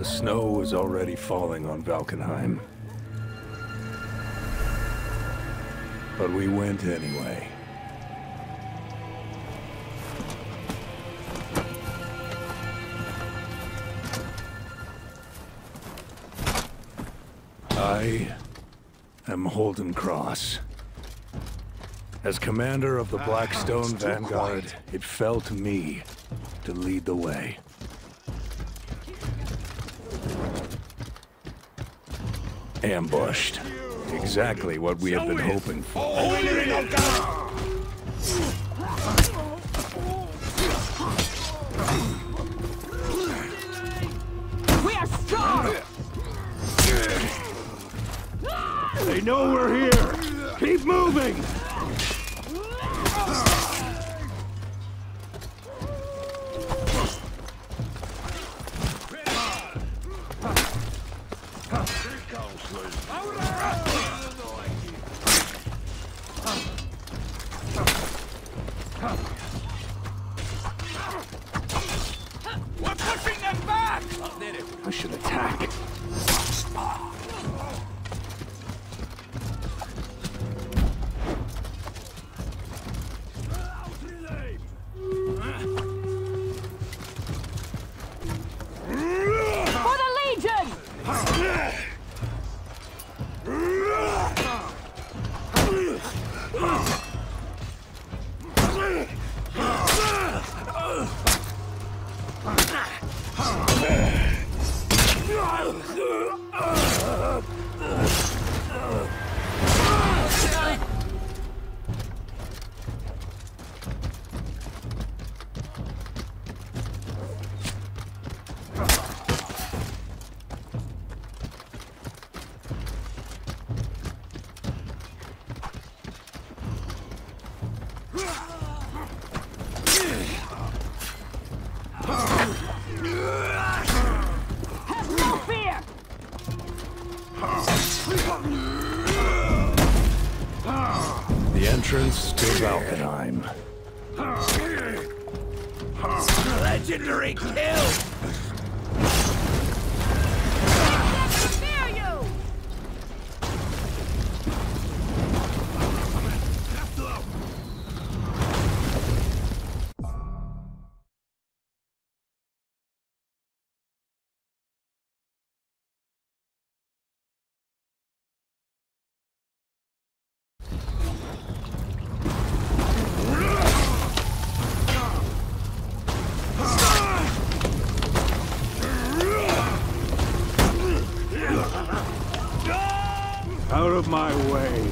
The snow was already falling on Valkenheim. But we went anyway. I am Holden Cross. As commander of the Blackstone Vanguard, it fell to me to lead the way. Ambushed. Exactly what we have been hoping for. We are strong! They know we're here! Keep moving! Legendary kill! My way.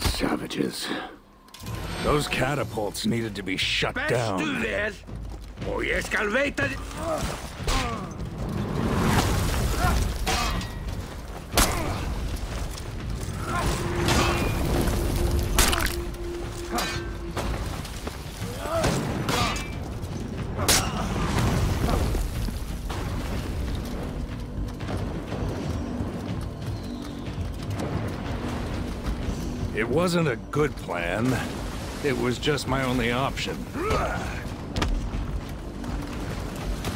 Savages. Those catapults needed to be shut Best do down. this! Og ég skal wasn't a good plan. It was just my only option.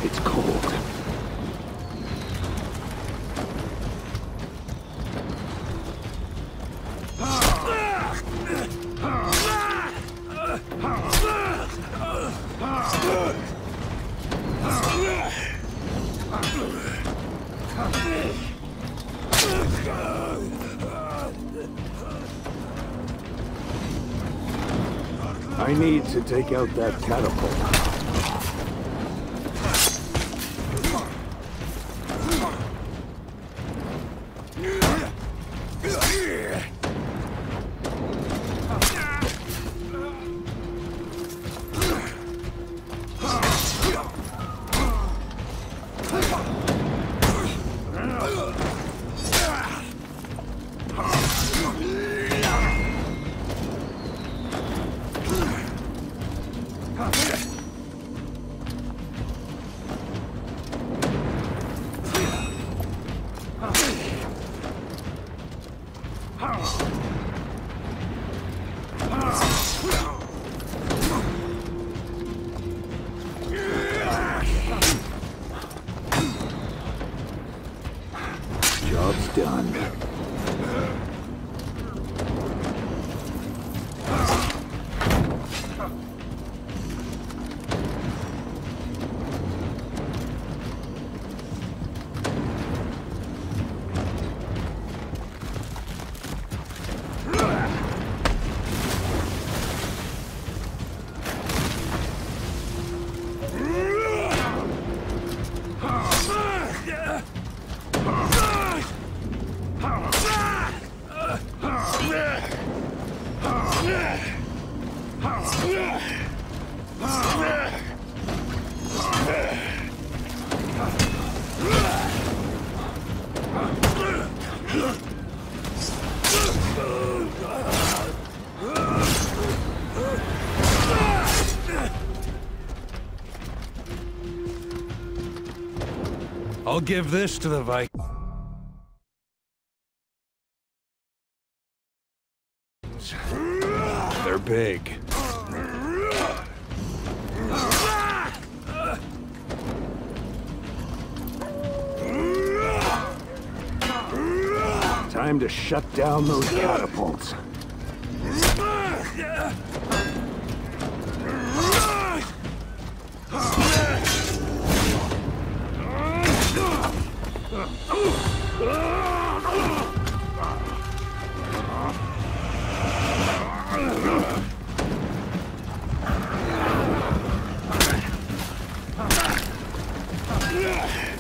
It's cold. I need to take out that catapult. done. I'll give this to the Vikings. They're big. Time to shut down those catapults. Ugh.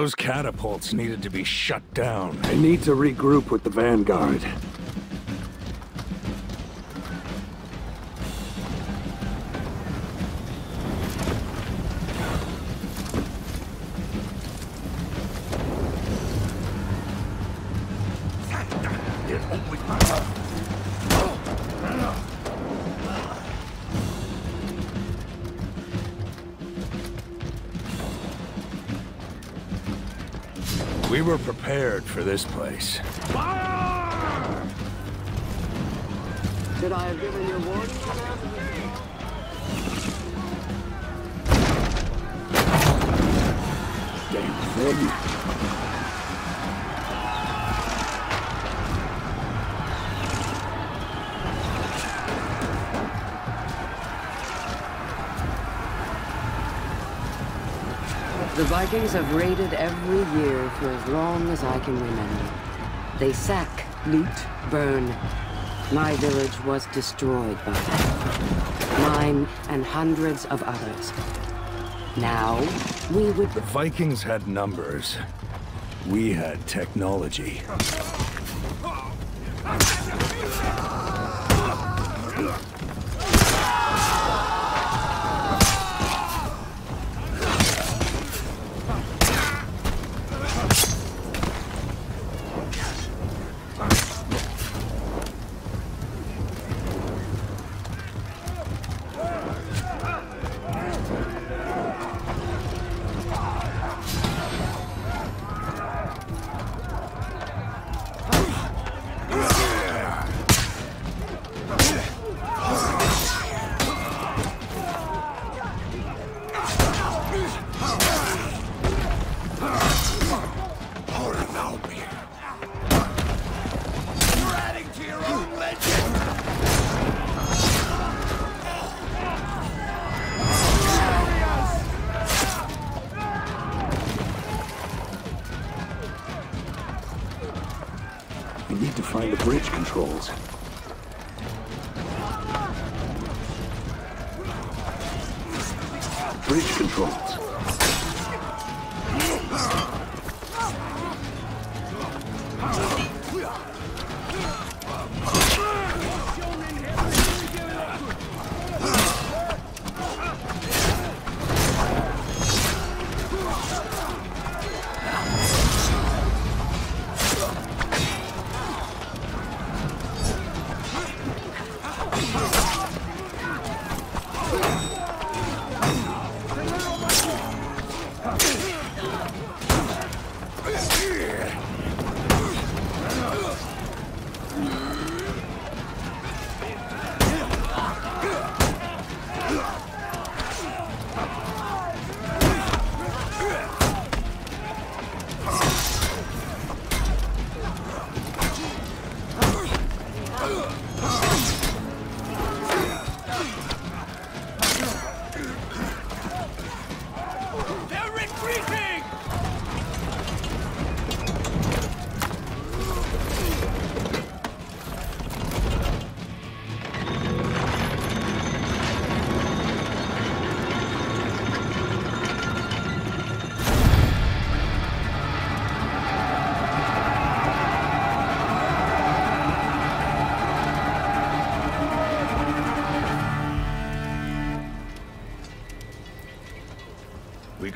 Those catapults needed to be shut down. I need to regroup with the Vanguard. We were prepared for this place. Should I have given you warning? Damn Vikings have raided every year for as long as I can remember. They sack, loot, burn. My village was destroyed by them. Mine and hundreds of others. Now, we would... The Vikings had numbers. We had technology.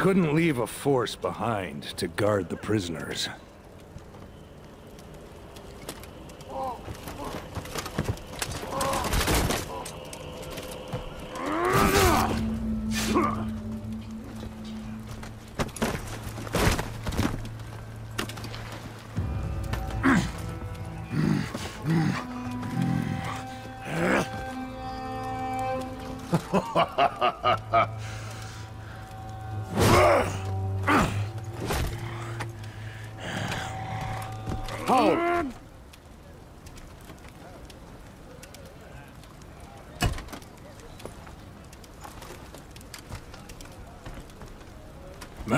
Couldn't leave a force behind to guard the prisoners.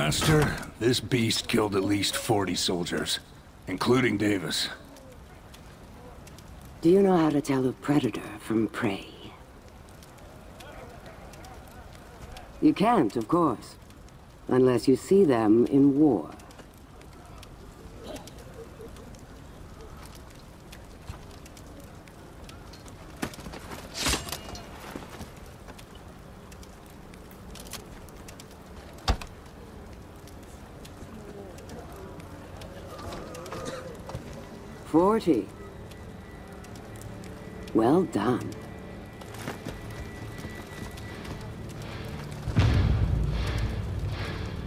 Master, this beast killed at least 40 soldiers, including Davis. Do you know how to tell a predator from prey? You can't, of course. Unless you see them in war. Forty. Well done.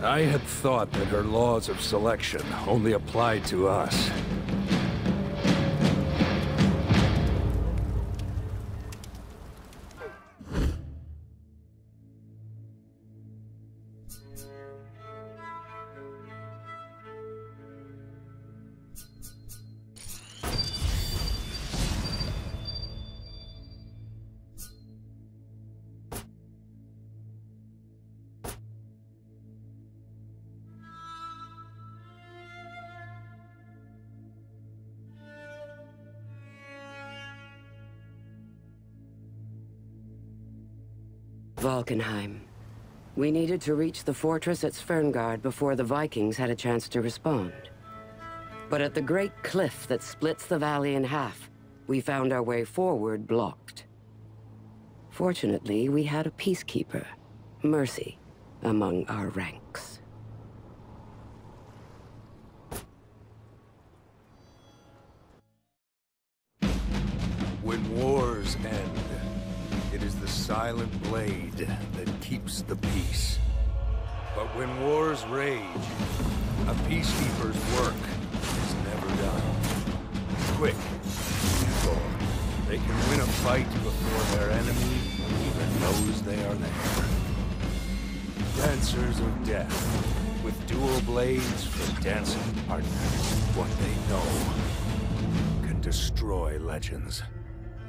I had thought that her laws of selection only applied to us. Valkenheim. We needed to reach the fortress at Sverngard before the Vikings had a chance to respond. But at the great cliff that splits the valley in half, we found our way forward blocked. Fortunately, we had a peacekeeper, Mercy, among our ranks. Dancing partners. What they know can destroy legends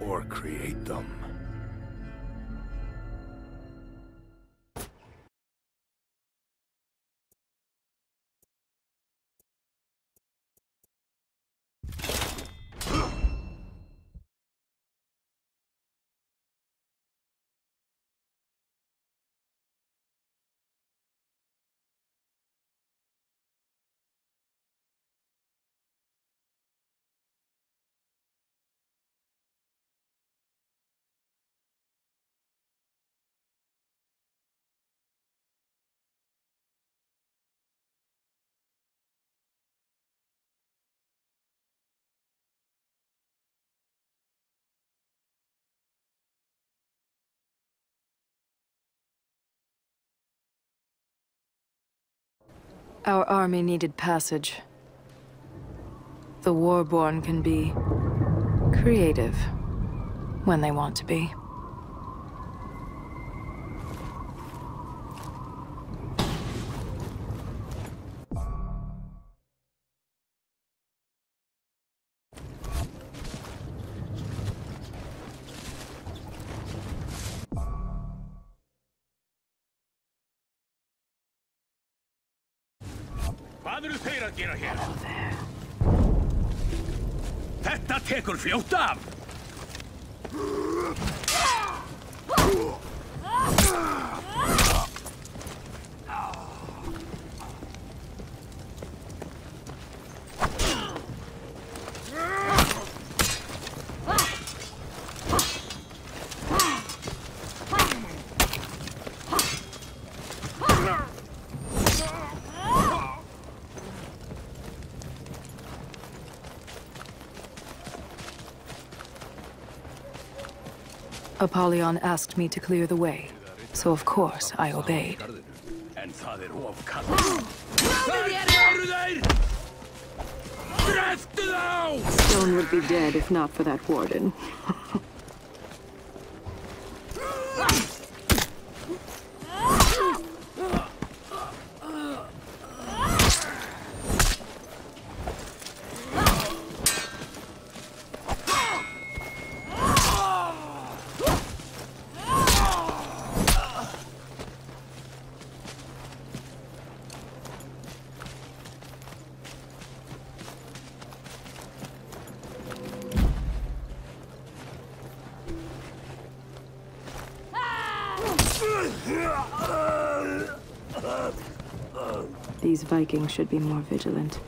or create them. Our army needed passage. The Warborn can be creative when they want to be. Perfil Tab. Tá. Apollyon asked me to clear the way, so of course I obeyed. Stone would be dead if not for that warden. These Vikings should be more vigilant.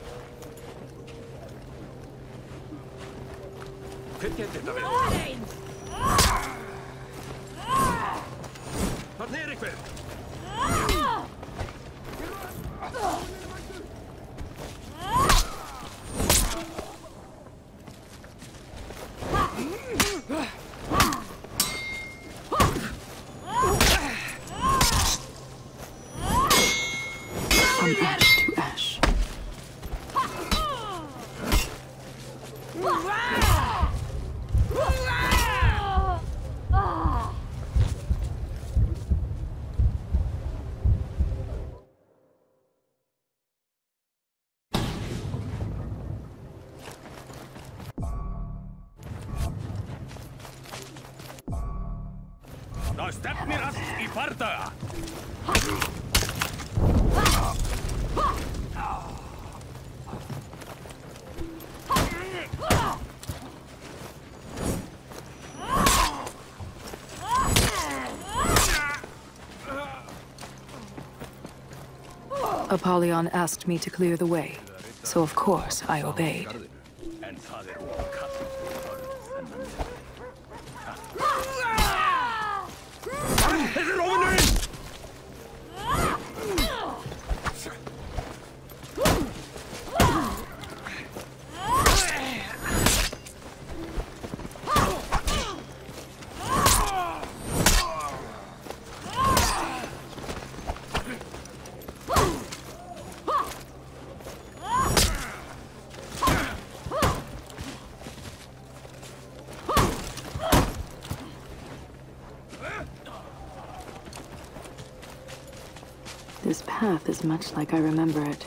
Bardaga! Apollyon asked me to clear the way, so of course I obeyed. Path is much like I remember it.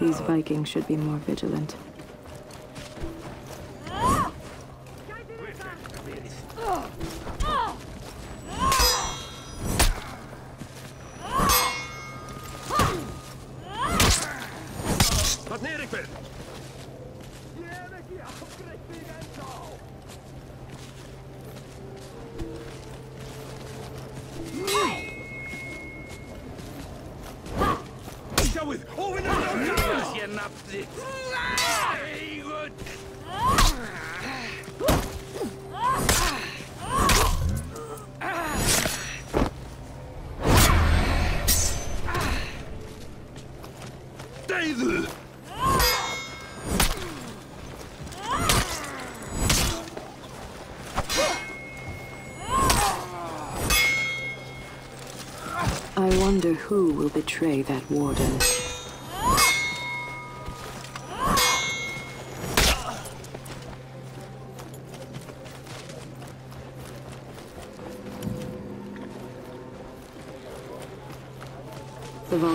These Vikings should be more vigilant. Nafnið! Ægut! I wonder who will betray that warden.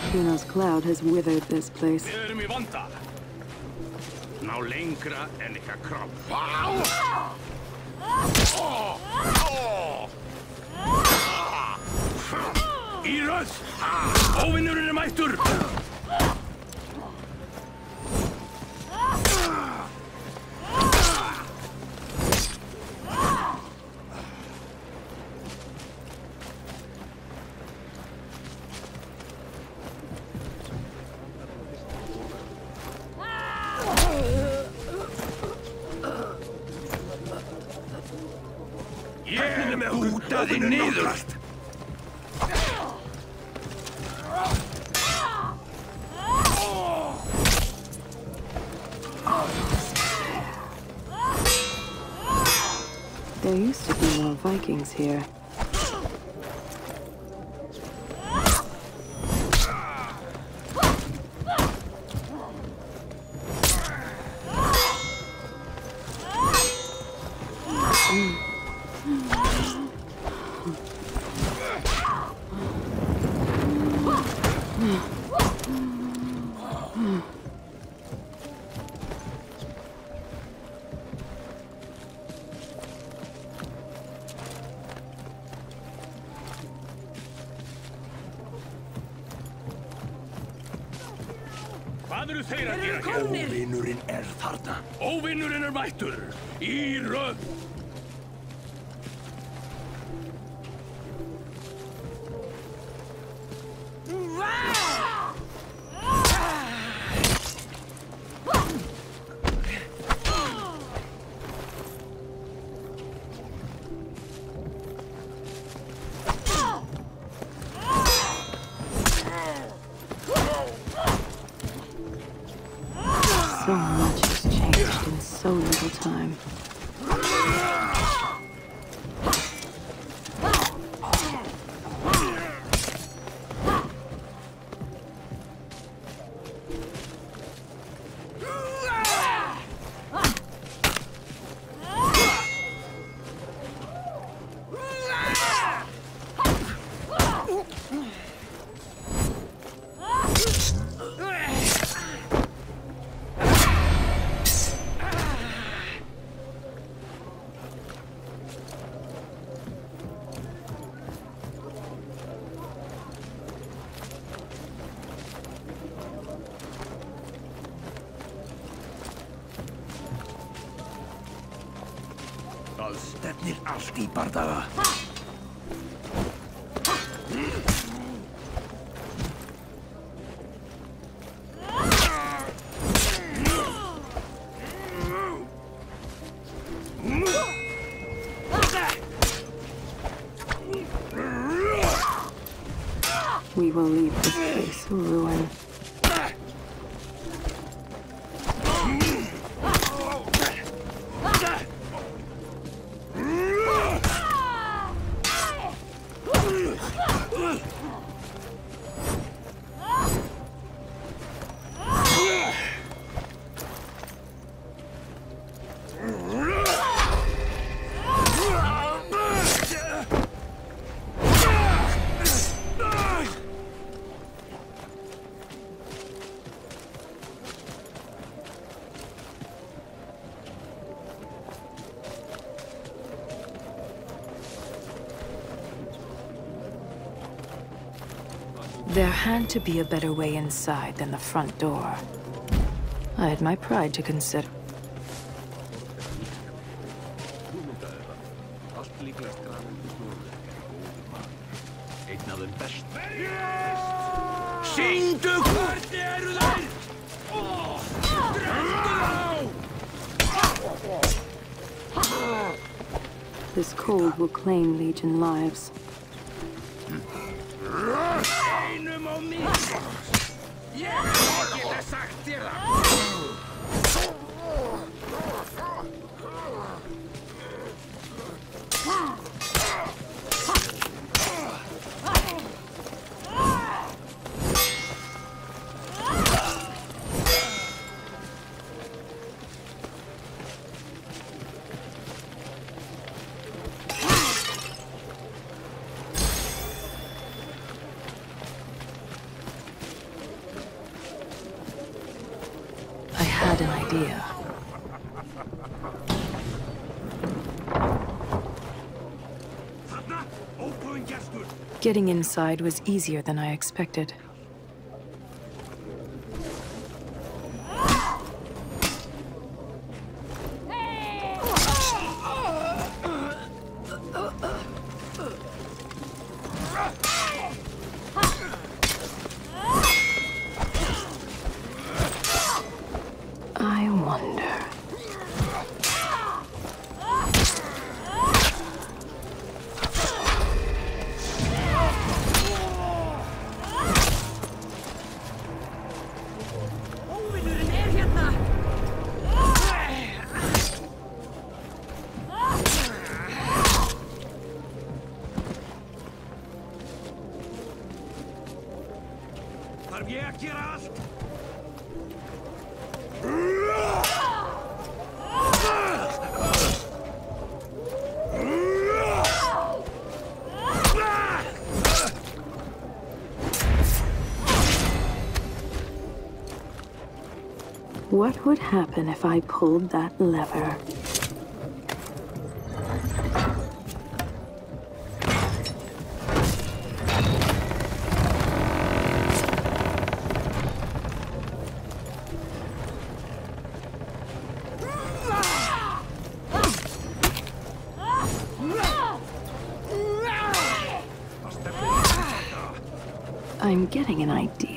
The volcano's cloud has withered this place. Við erum í vanda. Ná ná lengra ah! ah! en Óvinnurinn er þarna. Óvinnurinn er mættur! Í röð! Time. als dat niet als die partij. There had to be a better way inside than the front door. I had my pride to consider. This cold will claim Legion lives. Getting inside was easier than I expected. I What would happen if I pulled that lever? I'm getting an idea.